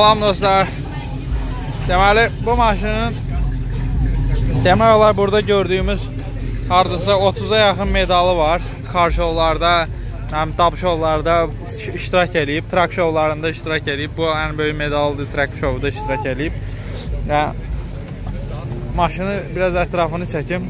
Salam dostlar. Deməli bu maşının demək olar burada gördüyümüz hardasa 30-a yaxın medalı var. Kar şovlarda, həm dab şovlarda iştirak eləyib, trak şovlarında iştirak eləyib. Bu ən böyük medaldır, trak şovda iştirak eləyib. Və maşını biraz ətrafını çəkim.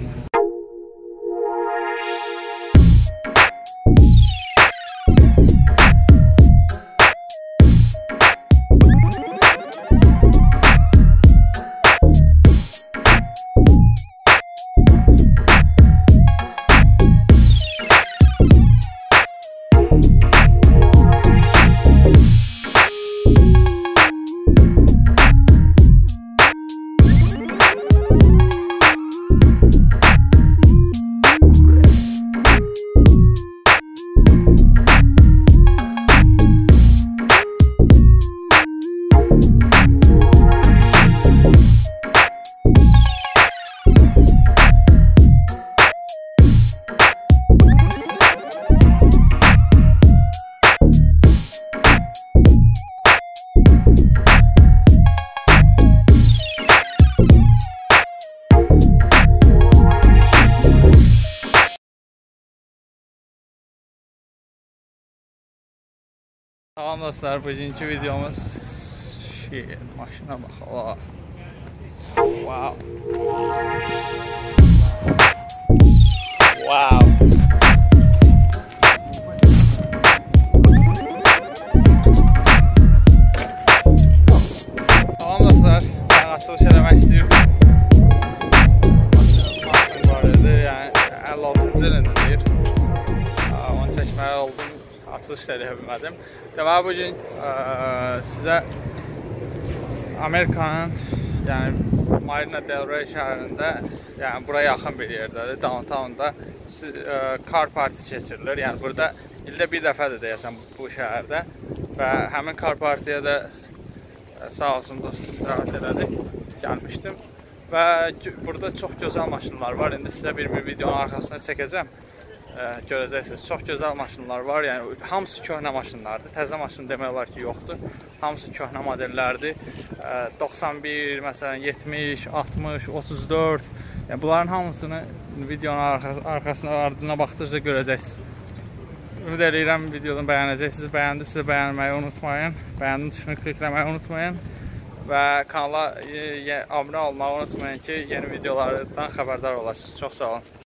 Salam dostlar, bugünkü videomuz şey, maşına bax. Allah. Wow. Wow. Açılış eləyə bilmədim. Deməli bu gün sizə Amerikanın, yəni Marina Del Rey şəhərində, yəni bura yaxın bir yerdədir, downtownda kar parti keçirilir. Yəni burada ildə bir dəfədir deyəsən bu şəhərdə və həmin kar partiyə də sağ olsun dostum dəvət elədi, gəlmişdim və burada çox gözəl maşınlar var. İndi sizə bir-bir videonun arxasına çəkəcəm görəcəksiniz. Çox gözəl maşınlar var. Yəni hamısı köhnə maşınlardır. Təzə maşın demək olar ki, yoxdur. Hamısı köhnə modellərdir. 91, məsələn 70, 60, 34. Yəni bunların hamısını videonun arxası, arxasına, ardına baxdıqca görəcəksiniz. Ümid edirəm videonu bəyənəcəksiniz. Bəyəndinizsə bəyənməyi unutmayın. Bəyəndin tuşunu klikləməyi unutmayın. Və kanala abunə olmağı unutmayın ki, yeni videolardan xəbərdar olasınız. Çox sağ olun.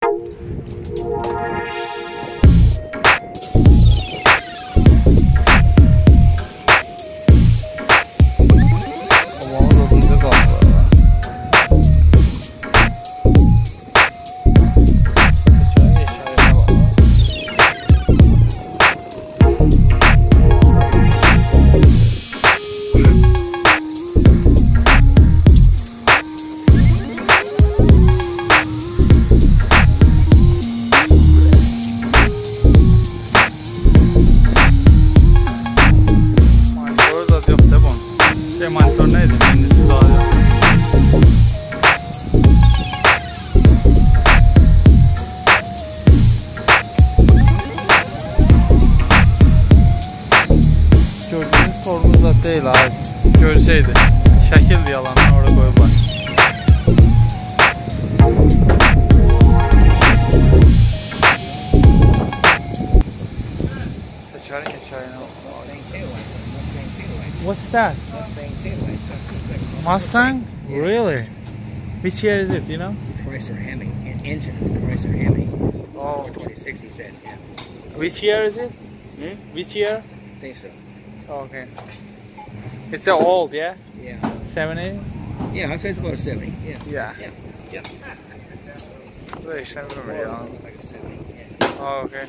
Değil abi. Görseydi. Orada koyublar. Geçerim geçerim. What's that? Mustang? Really? Which year is it, you know? It's a Chrysler Hemi, an engine of a Chrysler Hemi. Oh. 26, he said. Yeah. Which year is it? Hmm? Which year? I think so. Okay. It's so old, yeah? Yeah. 70? Yeah, I say it's about 70. Yeah. Yeah. Yeah. yeah. Böyle işlemler var ya. Oh, okay.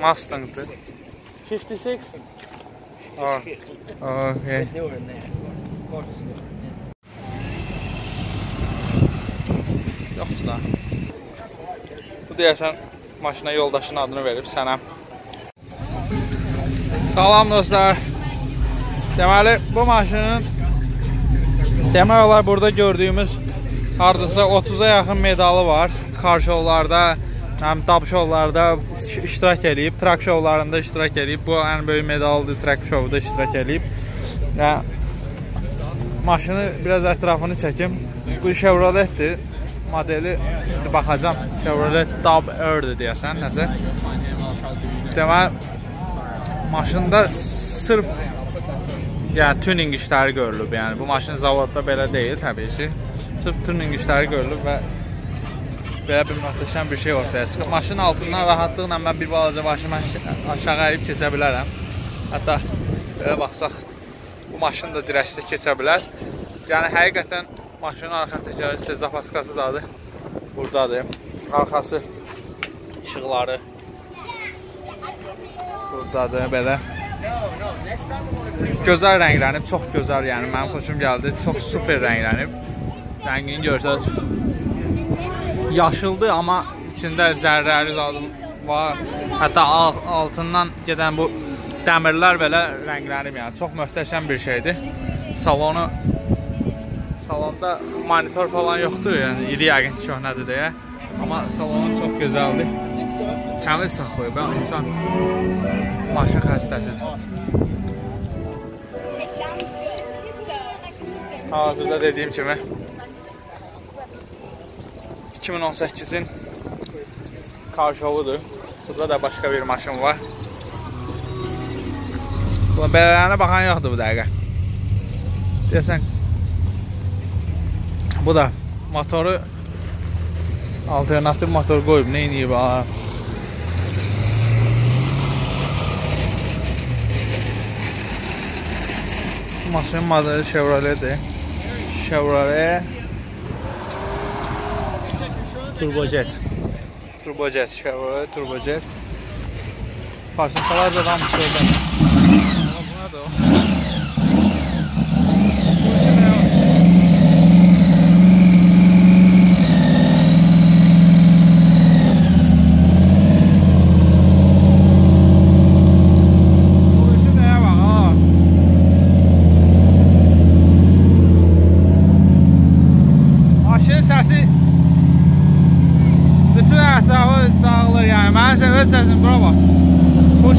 Mustang'dı. 56? Oh. Okay. Yoxdur da. Bu deyəsən maşına yoldaşının adını verib sənə Salam dostlar. Deməli bu maşının demək olar burada gördüyümüz hardasa 30-a yaxın medalı var. Kar şovlarda, həm şovlarda iş- iştirak eləyib, trak şovlarında iştirak eləyib. Bu ən böyük medaldır, trak şovda iştirak eləyib. Maşını biraz ətrafını çəkim. Bu Chevroletdir. Modeli baxacam. Chevrolet Dab R-dir deyəsən, nəsə. Deməli maşında sırf yəni tuning işləri görülüb. Yəni bu maşın zavodda belə deyil təbii ki. Sırf tuning işləri görülüb və belə bir möhtəşəm bir şey ortaya çıxıb. Maşının altından rahatlıqla mən bir balaca başımı aş- aşağı əyib keçə bilərəm. Hətta belə baxsaq bu maşın da dirəkdə keçə bilər. Yəni həqiqətən maşının arxa təkəri isə zapaskası zadı burdadır. Arxası işıqları burdadır belə. Gözəl rənglənib, çox gözəl, yəni mənim xoşum gəldi. Çox super rənglənib. Rəngini görsəz yaşıldır, amma içində zərrəli zadı var. Hətta al- altından gedən bu dəmirlər belə rənglənib, yəni çox möhtəşəm bir şeydir. Salonu salonda monitor falan yoxdur, yəni iri yəqin köhnədir deyə. Amma salonu çox gözəldir. Təmiz saxlayıb, ha, insan maşın xəstəsidir. Hazırda dediyim kimi 2018-in kar şovudur. Burada da başqa bir maşın var. Bu belələrinə baxan yoxdur bu dəqiqə. Deyəsən bu da motoru alternativ motor qoyub, nə edib ha? Bu maşının modeli Chevrolet'dir. Chevrolet Turbojet. Turbojet, Chevrolet Turbojet. Parçalar da şurada. Ama buna da o.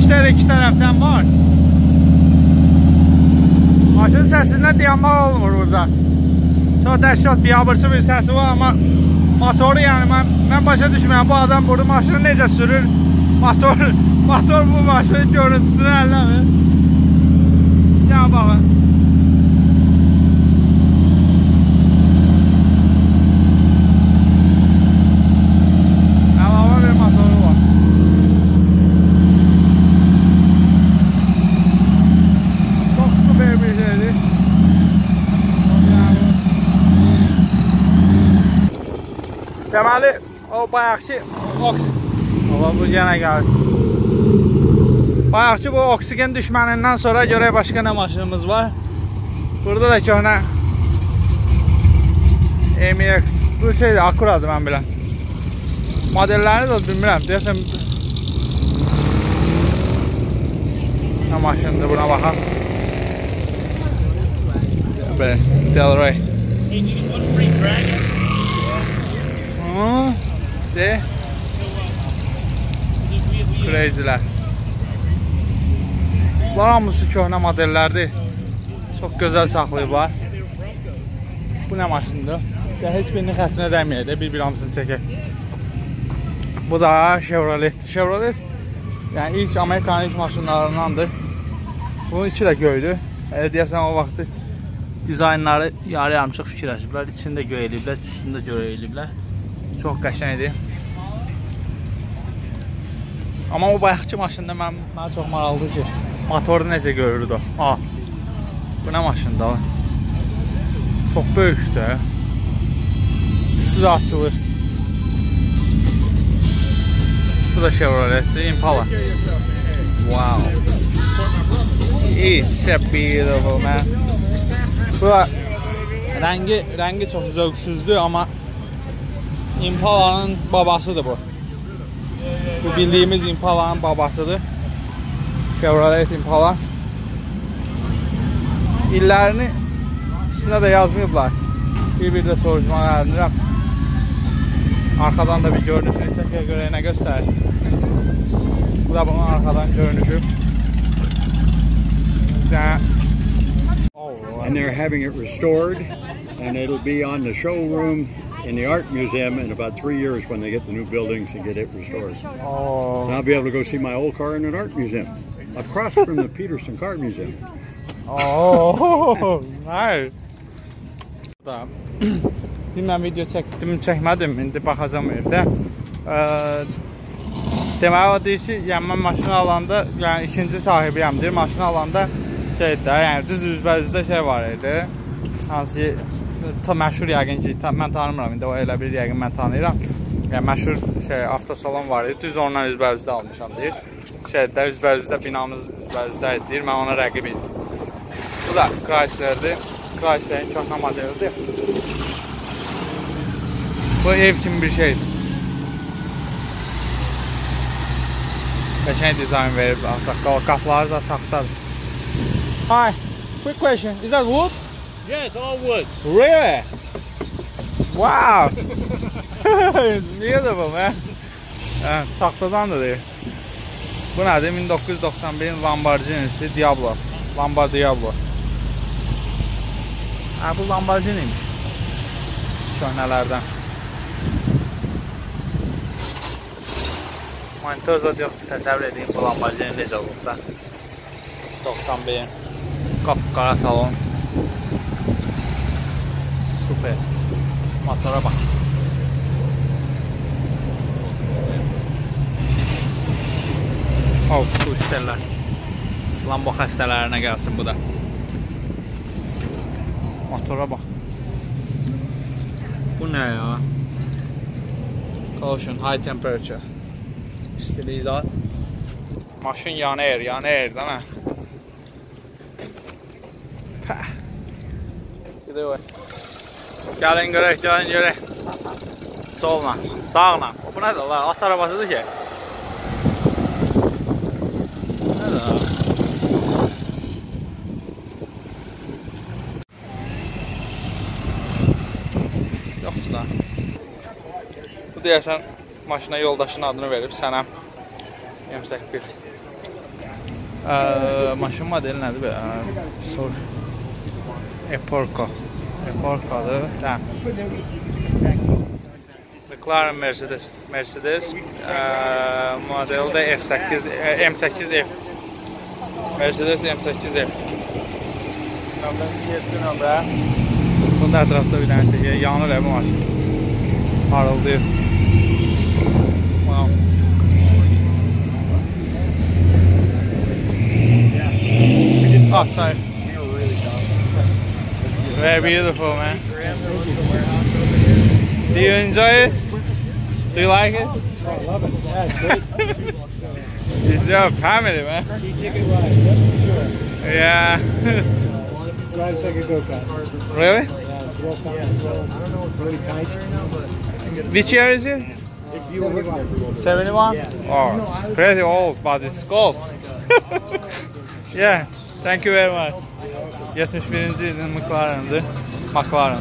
Bu işlər iki tərəfdən var. Maşının səsindən dayanmaq olmur burada. Çox dəhşət biabırçı bir səsi var amma motoru yəni mən mən başa düşmürəm bu adam burada maşını necə sürür? Motor motor bu maşının görüntüsünü əlləmir. Ya baxın. Jamali, bu yaxshi oks. Hava bu yana geldi. Bayaqçı bu oksigen düşmanından sonra göre başka ne maşinimiz var. Burada da köhne MX. Bu şey şeydi, Akura'dı ben bilen. Modellerini de bilmirəm. Deyəsəm Nə maşındır buna baxan. Belə, Delray. Hı, de. Crazylər. Bunlar hamısı köhnə modellərdir. Çox gözəl saxlayıblar. Bu nə maşındır? Ya heç birinin xətrinə dəyməyək də, bir-bir hamısını çəkək. Bu da Chevrolet'dir. Chevrolet yəni ilk Amerikanın ilk maşınlarındandır. Bunun içi də göydür. Elə deyəsən o vaxtı dizaynları yarı yarımçıq fikirləşiblər. İçində göy eləyiblər, üstündə göy eləyiblər. Çox qəşəngdir. Amma o bayaqki maşında mən mənə çox maraqlıdır ki, motoru necə görürdü. Ha. Bu nə maşındır? Çox böyükdür. Üstü də açılır. Bu da Chevrolet'dir, Impala. Wow. It's a beautiful man. Bu da rəngi rəngi çox zövqsüzdür, amma Impala'nın babasıdır bu. Bu bildiyimiz Impala'nın babasıdır. Chevrolet Impala. İllərini üstünə də yazmayıblar. Bir-bir də soruşmaq ərinirəm. Arkadan da bir görünüşünü çəkə görə nə. Bu da bunun arkadan görünüşü. And they're having it restored, and it'll be on the showroom in the art museum in about three years when they get the new buildings and get it restored. And oh, I'll be able to go see my old car in an art museum across from the Peterson Car Museum. oh, nice. Da. Bilməm video çəkdim, çəkmədim. İndi baxacağam evdə. Eee, Deməli o deyir ki, yəni mən maşını alanda, yəni ikinci sahibiyəm deyir. Maşını alanda şeydir də, yəni düz üzbəüzdə şey var idi. Hansı ki, ta məşhur yəqin ki, ta, mən tanımıram indi o elə bir yəqin mən tanıyıram. Yəni məşhur şey avtosalon var idi. Düz ondan üzbəüzdə almışam deyir. Şeydə üzbəüzdə binamız üzbəüzdə idi deyir. Mən ona rəqib idim. Bu da Chrysler'dir. Chrysler'in köhnə modelidir. Bu ev kimi bir şeydir. Qəşəng dizayn verib ağsaqqal. Qapıları da taxtadır. Hi, quick question. Is that wood? Yeah, it's all wood. Really? Wow. It's beautiful, man. Hə, taxtadandır deyir. Bu nədir? 1991-in Lamborghini'si Diablo. Lambar Diablo. Hə, bu Lamborghini'ymiş. Köhnələrdən. Montoza yoxdur, təsəvvür edin bu Lamborghini necə olub da. 91-in qapqara salon. Super. Motora bax. Oh, bu işlərlər. Lambo xəstələrinə gəlsin bu da. Motora bax. Bu nə ya? Caution, high temperature. İstilik da. Maşın yanır, yanır da nə? Pəh. Gidiyor. Gəlin görək, gəlin görək. Solla, sağla. Bu nədir la? At arabasıdır ki. Nədir la? Yoxdur da. Bu deyəsən maşına yoldaşın adını verib sənə M8. Ə, maşın modeli nədir belə? Sor. Eporco. Eporco'dur. Hə. McLaren Mercedes. Mercedes ə, modeli də F8 ə, M8F. Mercedes M8F. Nömrəsi 7 nömrə. Bunun da ətrafda bir dənə çəkək. Yanır ev maşın. Parıldayır. Wow. Oh, sorry. Very beautiful, man. Do you enjoy it? Do you like it? I love it. Yeah, it's. It's your family, man. Yep, for Yeah. sure. Drives like a go-kart. really? Yeah, it's real comfortable. Really tight. Which year is it? If you were 71? Oh, it's pretty old, but it's gold. yeah, thank you very much. 71. McLaren'dı. McLaren.